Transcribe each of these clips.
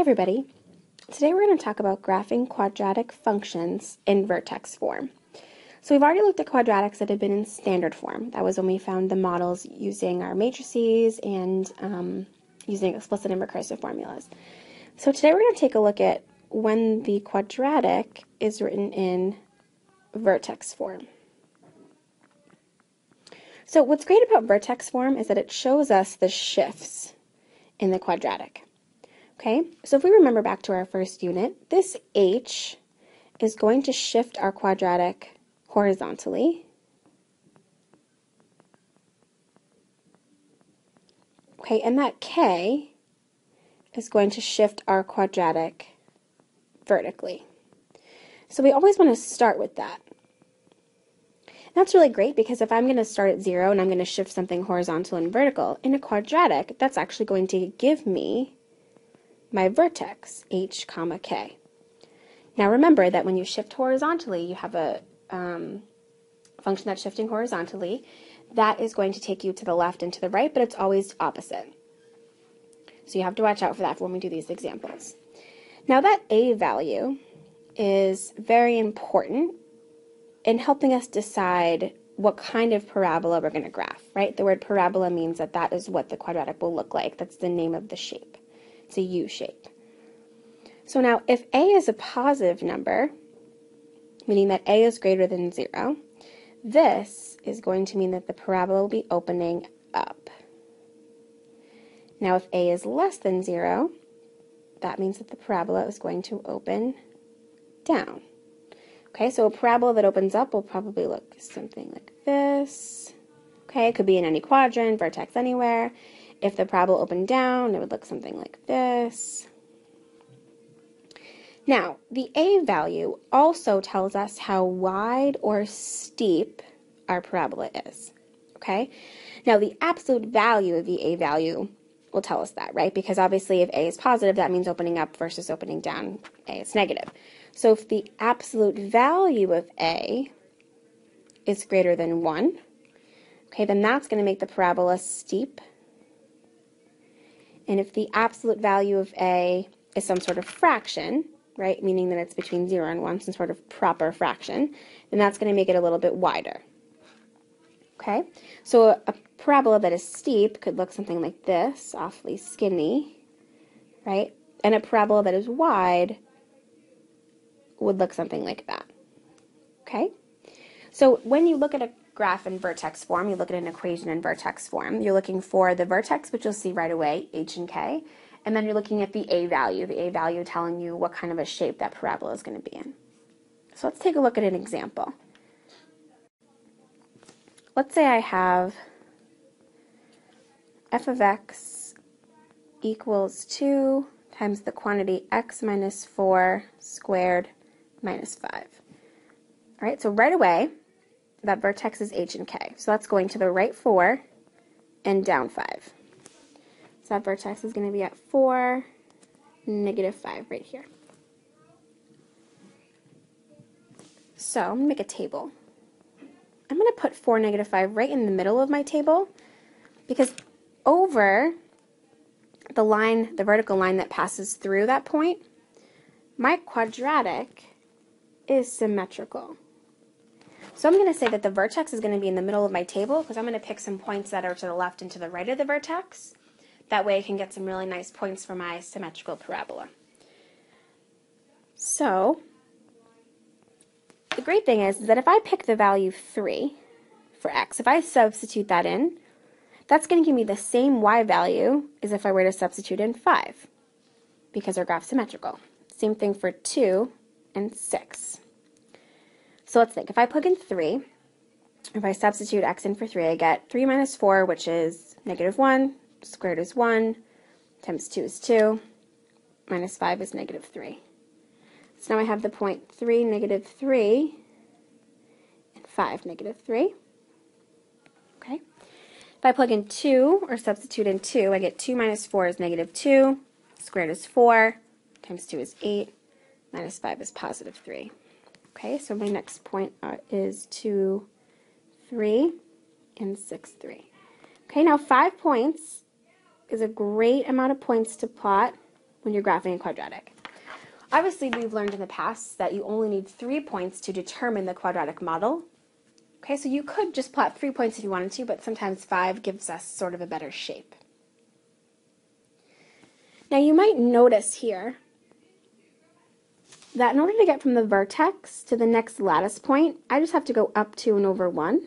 everybody. Today we're going to talk about graphing quadratic functions in vertex form. So we've already looked at quadratics that have been in standard form. That was when we found the models using our matrices and um, using explicit and recursive formulas. So today we're going to take a look at when the quadratic is written in vertex form. So what's great about vertex form is that it shows us the shifts in the quadratic. Okay, so if we remember back to our first unit, this h is going to shift our quadratic horizontally. Okay, and that k is going to shift our quadratic vertically. So we always want to start with that. That's really great because if I'm going to start at zero and I'm going to shift something horizontal and vertical, in a quadratic, that's actually going to give me my vertex, h comma k. Now remember that when you shift horizontally, you have a um, function that's shifting horizontally. That is going to take you to the left and to the right, but it's always opposite. So you have to watch out for that when we do these examples. Now that a value is very important in helping us decide what kind of parabola we're going to graph, right? The word parabola means that that is what the quadratic will look like. That's the name of the shape. It's a U shape. So now if a is a positive number, meaning that a is greater than 0, this is going to mean that the parabola will be opening up. Now if a is less than 0, that means that the parabola is going to open down. Okay, so a parabola that opens up will probably look something like this. Okay, it could be in any quadrant, vertex anywhere. If the parabola opened down, it would look something like this. Now, the a value also tells us how wide or steep our parabola is. Okay? Now, the absolute value of the a value will tell us that, right? Because obviously, if a is positive, that means opening up versus opening down. a is negative. So if the absolute value of a is greater than 1, okay, then that's going to make the parabola steep and if the absolute value of a is some sort of fraction, right, meaning that it's between 0 and 1, some sort of proper fraction, then that's going to make it a little bit wider. Okay, so a, parabola that is steep could look something like this, awfully skinny, right? And a parabola that is wide would look something like that. Okay? So when you look at a graph in vertex form, you look at an equation in vertex form. You're looking for the vertex, which you'll see right away, h and k, and then you're looking at the a value, the a value telling you what kind of a shape that parabola is going to be in. So let's take a look at an example. Let's say I have f of x equals 2 times the quantity x minus 4 squared minus 5. All right, so right away, that vertex is h and k. So that's going to the right 4 and down 5. So that vertex is going to be at 4, negative 5 right here. So I'm going to make a table. I'm going to put 4, negative 5 right in the middle of my table because over the line, the vertical line that passes through that point, my quadratic is symmetrical. So I'm going to say that the vertex is going to be in the middle of my table because I'm going to pick some points that are to the left and to the right of the vertex. That way I can get some really nice points for my symmetrical parabola. So the great thing is, is that if I pick the value 3 for x, if I substitute that in, that's going to give me the same y value as if I were to substitute in 5 because our graph's symmetrical. Same thing for 2 and 6. So let's think. If I plug in 3, if I substitute x in for 3, I get 3 minus 4, which is negative 1, squared is 1, times 2 is 2, minus 5 is negative 3. So now I have the point 3, negative 3, and 5, negative 3. Okay. If I plug in 2, or substitute in 2, I get 2 minus 4 is negative 2, squared is 4, times 2 is 8, minus 5 is positive 3. Okay, so my next point uh, is 2, 3, and 6, 3. Okay, now 5 points is a great amount of points to plot when you're graphing a quadratic. Obviously, we've learned in the past that you only need three points to determine the quadratic model. Okay, so you could just plot three points if you wanted to, but sometimes five gives us sort of a better shape. Now you might notice here that in order to get from the vertex to the next lattice point, I just have to go up 2 and over 1.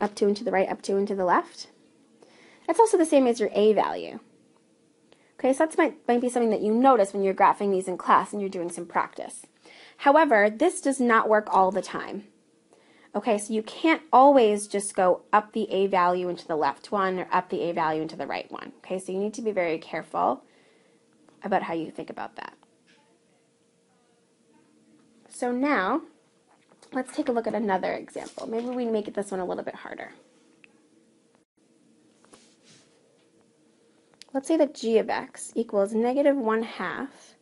Up 2 and to the right, up 2 and to the left. That's also the same as your A value. Okay, so that might, might be something that you notice when you're graphing these in class and you're doing some practice. However, this does not work all the time. Okay, so you can't always just go up the A value into the left one or up the A value into the right one. Okay, so you need to be very careful about how you think about that. So now, let's take a look at another example. Maybe we make this one a little bit harder. Let's say that g of x equals negative 1 half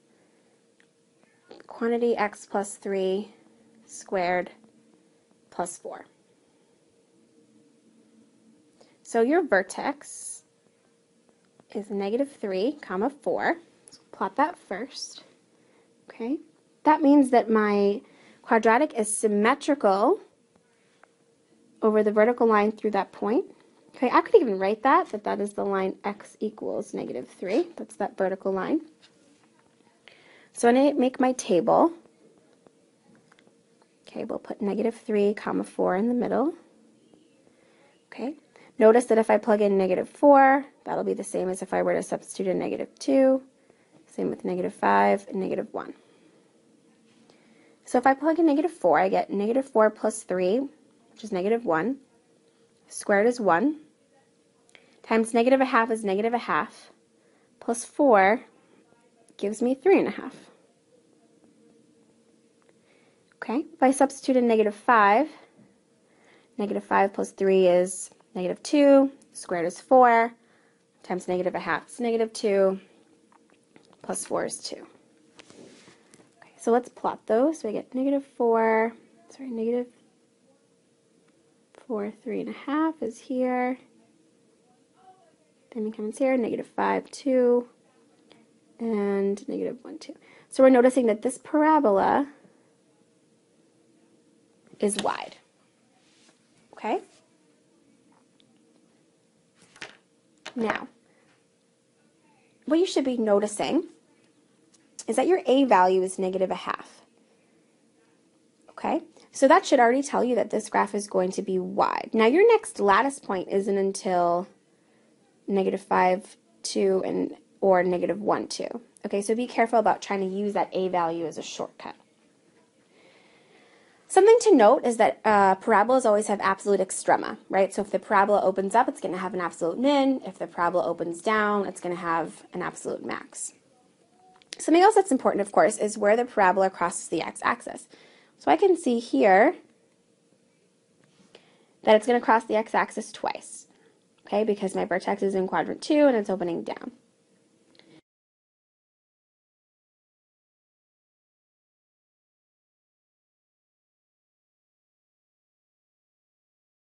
quantity x plus 3 squared plus 4. So your vertex is negative 3 comma 4. So plot that first. Okay. That means that my quadratic is symmetrical over the vertical line through that point. Okay, I could even write that, that that is the line x equals negative 3. That's that vertical line. So when to make my table. Okay, we'll put negative 3 comma 4 in the middle. Okay, notice that if I plug in negative 4, that'll be the same as if I were to substitute in negative 2. Same with negative 5 and negative 1. So if I plug in negative 4, I get negative 4 plus 3, which is negative 1. Squared is 1. Times negative a half is negative a half. Plus 4 gives me 3 and a half. Okay, if I substitute in negative 5, negative 5 plus 3 is negative 2. Squared is 4. Times negative a half is negative 2. Plus 4 is 2. So let's plot those. So I get negative 4, sorry, negative 4, 3 and a half is here. Then becomes here, negative 5, 2, and negative 1, 2. So we're noticing that this parabola is wide. Okay? Now, what you should be noticing is that your A value is negative a half. Okay, so that should already tell you that this graph is going to be wide. Now your next lattice point isn't until negative 5, 2, and or negative 1, 2. Okay, so be careful about trying to use that A value as a shortcut. Something to note is that uh, parabolas always have absolute extrema, right? So if the parabola opens up, it's going to have an absolute min. If the parabola opens down, it's going to have an absolute max. Something else that's important, of course, is where the parabola crosses the x-axis. So I can see here that it's going to cross the x-axis twice, okay, because my vertex is in quadrant 2 and it's opening down.